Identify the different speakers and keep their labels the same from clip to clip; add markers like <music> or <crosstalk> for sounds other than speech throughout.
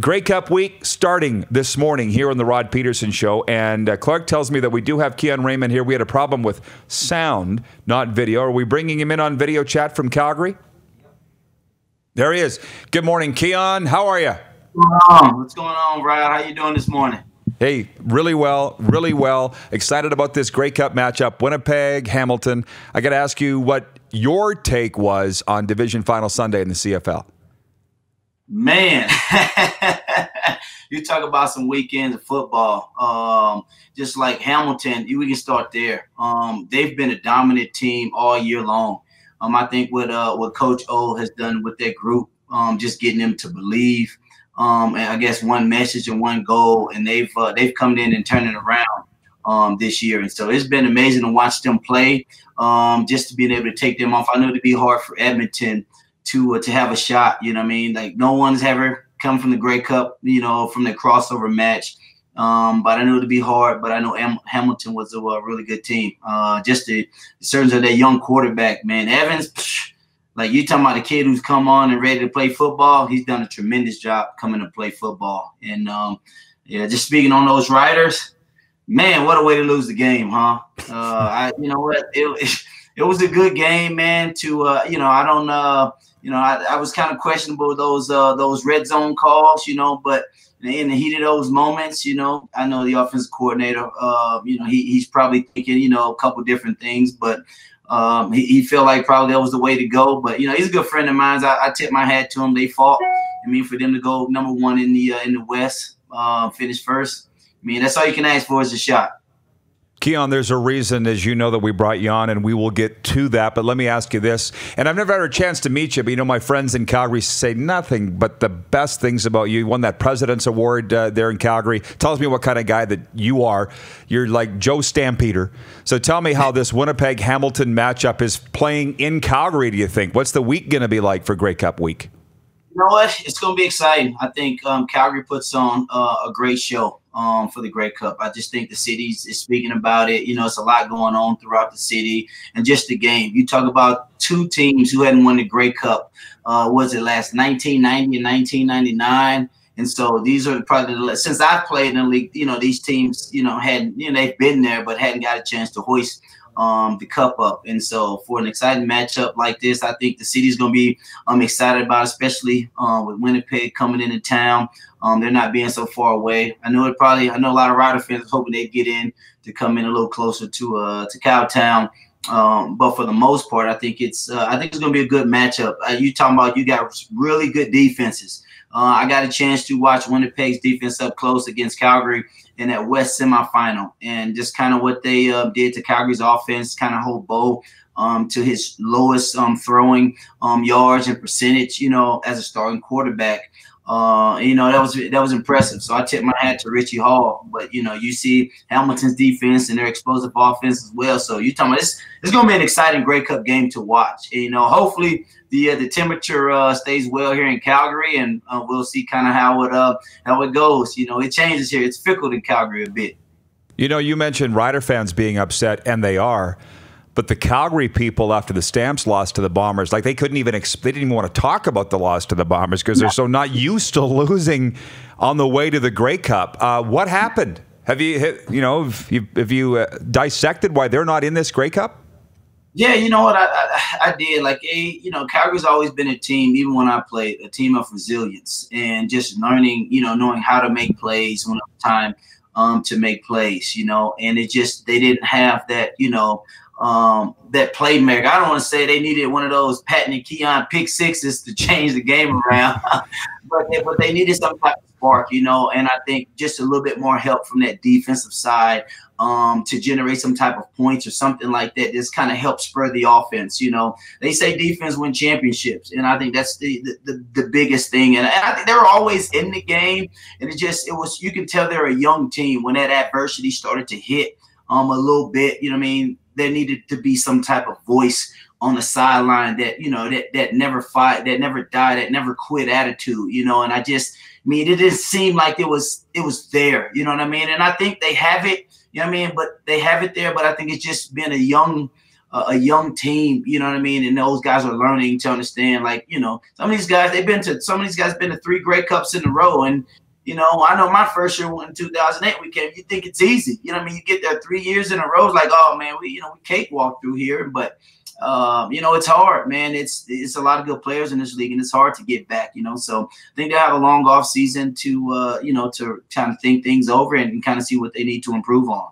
Speaker 1: Grey Cup week starting this morning here on the Rod Pedersen Show. And uh, Clark tells me that we do have Keon Raymond here. We had a problem with sound, not video. Are we bringing him in on video chat from Calgary? There he is. Good morning, Keon. How are you?
Speaker 2: What's going on, Rod? How you doing this morning?
Speaker 1: Hey, really well, really well. Excited about this Grey Cup matchup, Winnipeg, Hamilton. I got to ask you what your take was on Division Final Sunday in the CFL.
Speaker 2: Man, <laughs> <laughs> you talk about some weekends of football. Um, just like Hamilton, we can start there. Um, they've been a dominant team all year long. Um, I think what uh, what Coach O has done with their group, um, just getting them to believe. Um, and I guess one message and one goal, and they've uh, they've come in and turned it around um, this year. And so it's been amazing to watch them play. Um, just to be able to take them off. I know it'd be hard for Edmonton to uh, to have a shot. You know what I mean? Like no one's ever come from the Grey Cup, you know, from the crossover match. Um, but I knew it'd be hard. But I know Am- Hamilton was a, a, really good team. Uh, just the, in terms of that young quarterback, man, Evans. Psh, like you talking about a kid who's come on and ready to play football. He's done a tremendous job coming to play football. And um, yeah, just speaking on those riders, man, what a way to lose the game, huh? Uh, I, you know what, it, it, was a good game, man. To uh, you know, I don't uh you know, I, I was kind of questionable those uh, those red zone calls, you know, but in the heat of those moments, you know, I know the offensive coordinator, uh, you know, he, he's probably thinking, you know, a couple different things, but um, he, he felt like probably that was the way to go. But you know, he's a good friend of mine. I, I tip my hat to him. They fought. I mean, for them to go number one in the uh, in the West, uh, finish first. I mean, that's all you can ask for is a shot.
Speaker 1: Keon, there's a reason, as you know, that we brought you on, and we will get to that. But let me ask you this, and I've never had a chance to meet you, but you know, my friends in Calgary say nothing but the best things about you. You won that President's Award uh, there in Calgary. Tells me what kind of guy that you are. You're like Joe Stampeder. So tell me how this Winnipeg Hamilton matchup is playing in Calgary, do you think? What's the week going to be like for Grey Cup week?
Speaker 2: You know what? It's going to be exciting. I think um, Calgary puts on uh, a great show um, for the Grey Cup. I just think the city is speaking about it. You know, it's a lot going on throughout the city and just the game. You talk about two teams who hadn't won the Grey Cup. Uh, was it last 1990 and 1999? And so these are probably since I've played in the league, you know, these teams, you know, had you know they've been there but hadn't got a chance to hoist um, the cup up. And so for an exciting matchup like this, I think the city's going to be um, excited about, especially uh, with Winnipeg coming into town. Um, they're not being so far away. I know it probably. I know a lot of Rider fans hoping they get in to come in a little closer to uh, to Cowtown. Um, but for the most part, I think it's uh, I think it's going to be a good matchup. Uh, you talking about you got really good defenses. Uh, I got a chance to watch Winnipeg's defense up close against Calgary in that West semifinal, and just kind of what they uh, did to Calgary's offense, kind of hold Bo um, to his lowest um, throwing um, yards and percentage, you know, as a starting quarterback. Uh, you know that was that was impressive. So I tip my hat to Richie Hall. But you know, you see Hamilton's defense and their explosive offense as well. So you talking about this? It's to be an exciting Grey Cup game to watch. And, you know, hopefully the uh, the temperature uh, stays well here in Calgary, and uh, we'll see kind of how it uh how it goes. You know, it changes here. It's fickle in Calgary a bit.
Speaker 1: You know, you mentioned Rider fans being upset, and they are. But the Calgary people, after the Stamps lost to the Bombers, like they couldn't even they didn't even want to talk about the loss to the Bombers because they're so not used to <laughs> losing on the way to the Grey Cup. Uh, what happened? Have you you know have you, have you uh, dissected why they're not in this Grey Cup?
Speaker 2: Yeah, you know what I, I, I did like a you know Calgary's always been a team even when I played a team of resilience and just learning you know knowing how to make plays when it's time um, to make plays you know and it just they didn't have that you know um, that playmaker. I don't want to say they needed one of those Patton and Keon pick sixes to <laughs> change the game around, <laughs> but they, but they needed some type of spark, you know. And I think just a little bit more help from that defensive side um, to generate some type of points or something like that. Just kind of help spur the offense. You know, they say defense win championships, and I think that's the the, the, the biggest thing. And I think they were always in the game, and it just it was you can tell they're a young team when that adversity started to hit um a little bit. You know, what I mean there needed to be some type of voice on the sideline that you know that that never fight that never died that never quit attitude you know and i just I mean it didn't seem like it was it was there you know what i mean and i think they have it you know what i mean but they have it there but i think it's just been a young a young team. You know what I mean? And those guys are learning to understand. Like you know, some of these guys they've been to some of these guys been to three Grey Cups in a row, and you know, I know my first year in 2008 we came. You think it's easy? You know, what I mean, you get there three years in a row. It's like, oh man, we you know we cakewalk through here, but um, you know, it's hard, man. It's it's a lot of good players in this league, and it's hard to get back. You know, so I think they have a long off season to uh, you know to kind of think things over and, and kind of see what they need to improve on.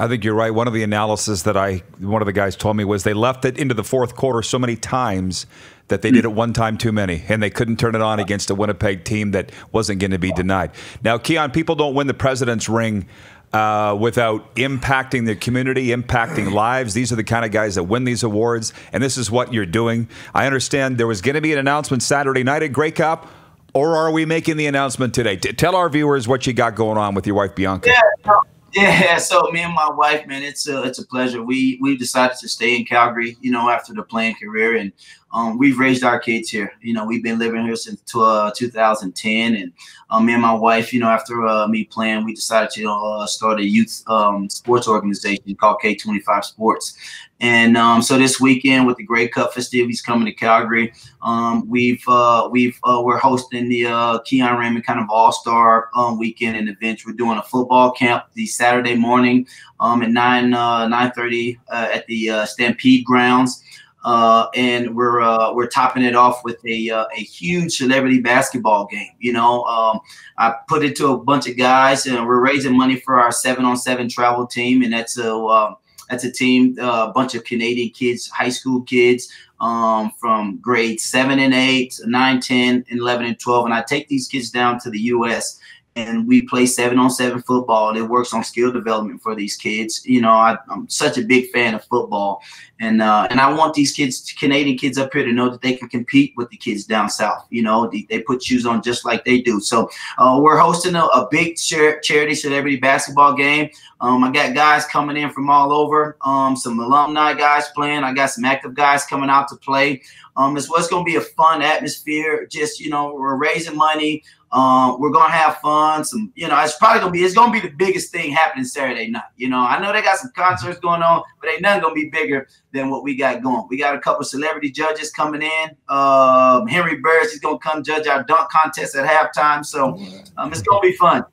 Speaker 1: I think you're right. One of the analysis that I one of the guys told me was they left it into the fourth quarter so many times that they did it one time too many, and they couldn't turn it on against a Winnipeg team that wasn't going to be denied. Now, Keon, people don't win the President's Ring uh, without impacting the community, impacting lives. These are the kind of guys that win these awards, and this is what you're doing. I understand there was going to be an announcement Saturday night at Grey Cup, or are we making the announcement today? T- tell our viewers what you got going on with your wife Bianca.
Speaker 2: Yeah. Yeah, so me and my wife, man, it's a it's a pleasure. We we decided to stay in Calgary, you know, after the playing career, and um, we've raised our kids here. You know, we've been living here since uh, 2010, and um, me and my wife, you know, after uh, me playing, we decided to uh, start a youth um, sports organization called K25 Sports. And um, so this weekend, with the Grey Cup festivities coming to Calgary, um, we've uh, we've uh, we're hosting the uh, Keon Raymond kind of All Star um, weekend and events. We're doing a football camp the Saturday morning at nine nine thirty at the Stampede grounds. Uh, and we're uh, we're topping it off with a uh, a huge celebrity basketball game. You know, um, I put it to a bunch of guys, and we're raising money for our seven on seven travel team, and that's a um, that's a team, uh, a bunch of Canadian kids, high school kids um, from grade seven and eight, nine, 10, 11, and 12. And I take these kids down to the U.S and we play seven on seven football and it works on skill development for these kids. You know, I, am such a big fan of football, and uh, and I want these kids, Canadian kids up here, to know that they can compete with the kids down south. You know, they, they put shoes on just like they do. So uh, we're hosting a, a big charity celebrity basketball game. Um, I got guys coming in from all over. Um, some alumni guys playing. I got some active guys coming out to play. Um, it's what's going to be a fun atmosphere. Just you know, we're raising money. Um, we're gonna have fun. Some, you know, it's probably gonna be it's gonna be the biggest thing happening Saturday night. You know, I know they got some concerts going on, but ain't nothing gonna be bigger than what we got going. We got a couple celebrity judges coming in. Um, Henry Burris is gonna come judge our dunk contest at halftime, so um, it's gonna be fun.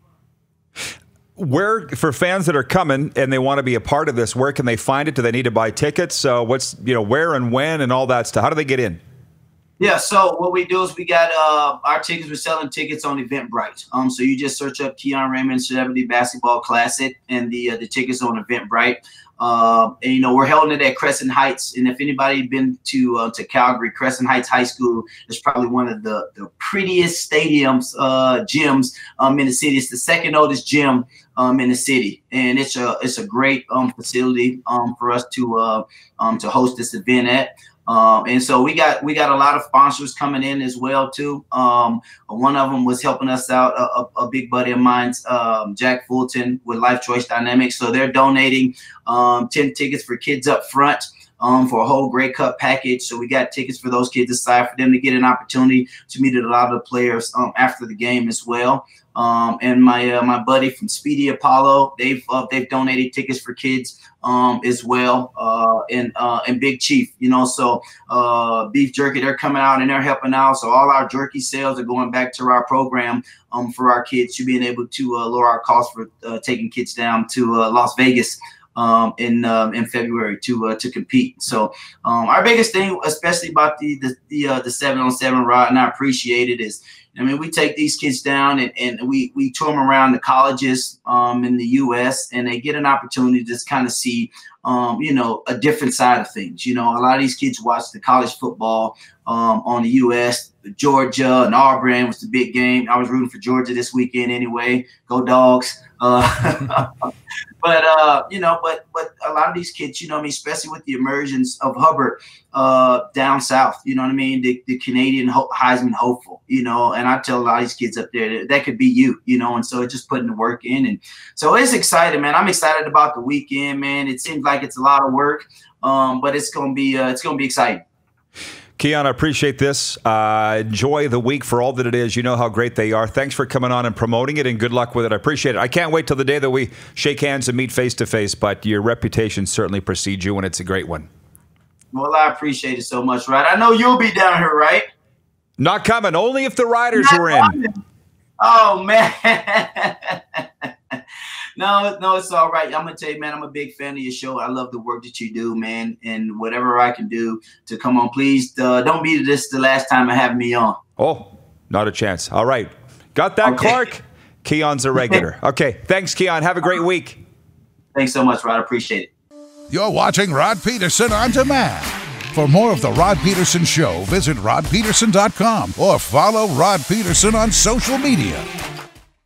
Speaker 1: Where for fans that are coming and they want to be a part of this, where can they find it? Do they need to buy tickets? So what's you know where and when and all that stuff? How do they get in?
Speaker 2: Yeah, so what we do is we got uh, our tickets. We're selling tickets on Eventbrite. Um, so you just search up Keon Raymond Celebrity Basketball Classic, and the uh, the tickets on Eventbrite. Uh, and you know we're holding it at Crescent Heights, and if anybody been to uh, to Calgary, Crescent Heights High School is probably one of the the prettiest stadiums, uh, gyms um, in the city. It's the second oldest gym um, in the city, and it's a it's a great um, facility um, for us to uh, um, to host this event at. Um, and so we got we got a lot of sponsors coming in as well too. Um, one of them was helping us out, a, a, a big buddy of mine, um, Jack Fulton with Life Choice Dynamics. So they're donating um, ten tickets for kids up front. Um, for a whole Grey Cup package. So we got tickets for those kids aside for them to get an opportunity to meet a lot of the players um, after the game as well. Um, and my uh, my buddy from Speedy Apollo, they've uh, they've donated tickets for kids um, as well, uh, and uh, and Big Chief, you know, so uh, beef jerky, they're coming out and they're helping out. So all our jerky sales are going back to our program um, for our kids to being able to uh, lower our costs for taking kids down to Las Vegas. Um, in um, in February to uh, to compete. So um, our biggest thing, especially about the the the, uh, the seven on seven rod, and I appreciate it, is I mean, we take these kids down and, and we, we tour them around the colleges um, in the U.S. and they get an opportunity to just kind of see, um, you know, a different side of things. You know, a lot of these kids watch the college football um, on the U.S. Georgia and Auburn was the big game. I was rooting for Georgia this weekend anyway. Go dogs! Uh, <laughs> but uh, you know, but but a lot of these kids, you know, I mean, especially with the emergence of Hubbard uh, down south, you know what I mean, the, the Canadian Heisman hopeful, you know, and I tell a lot of these kids up there that, that could be you, you know, and so it's just putting the work in, and so it's exciting, man. I'm excited about the weekend, man. It seems like it's a lot of work, um, but it's gonna be uh, it's gonna be exciting.
Speaker 1: Keon, I appreciate this. Uh, enjoy the week for all that it is. You know how great they are. Thanks for coming on and promoting it, and good luck with it. I appreciate it. I can't wait till the day that we shake hands and meet face to face, but your reputation certainly precedes you, and it's a great one.
Speaker 2: Well, I appreciate it so much, Rod. I know you'll be down here, right?
Speaker 1: Not coming. Only if the Riders
Speaker 2: Not
Speaker 1: were in.
Speaker 2: Oh man. <laughs> no, no, it's all right. I'm gonna tell you, man. I'm a big fan of your show. I love the work that you do, man, and whatever I can do to come on. Please uh, don't be this the last time I have me on.
Speaker 1: Oh, not a chance. All right. Got that,
Speaker 2: Okay.
Speaker 1: Clark? Keon's a regular. <laughs> Okay. Thanks, Keon. Have a great week.
Speaker 2: Thanks so much, Rod. Appreciate it.
Speaker 3: You're watching Rod Pedersen on demand. For more of The Rod Pedersen Show, visit rodpedersen.com or follow Rod Pedersen on social media.